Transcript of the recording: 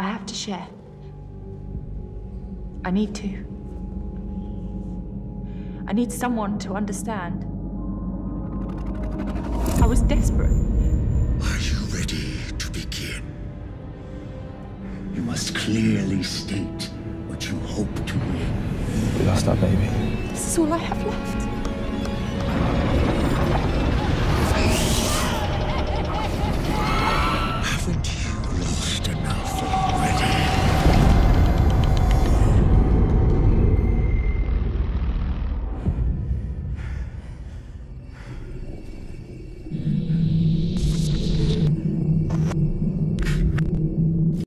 I have to share. I need to. I need someone to understand. I was desperate. Are you ready to begin? You must clearly state what you hope to win. We lost our baby. This is all I have left.